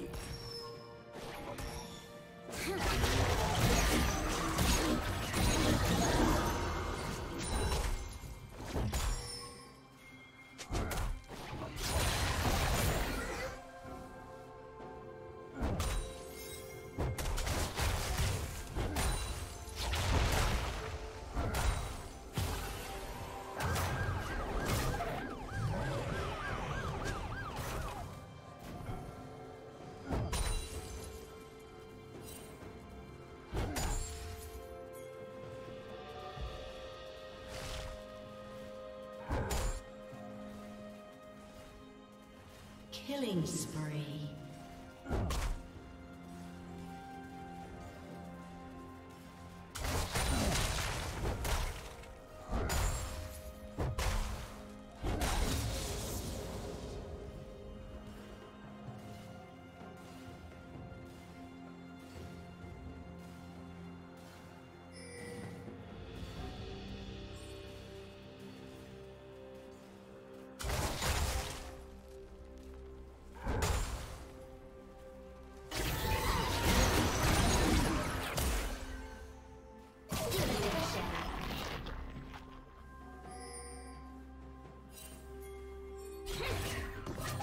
you. Killing spree.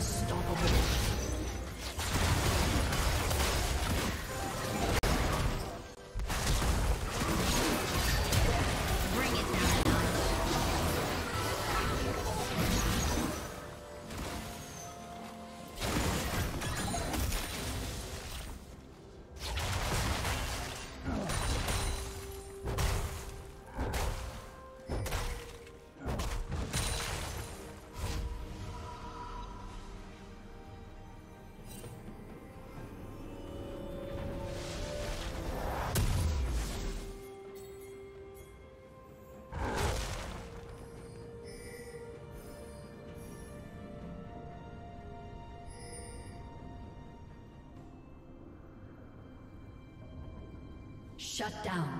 Unstoppable. Shut down.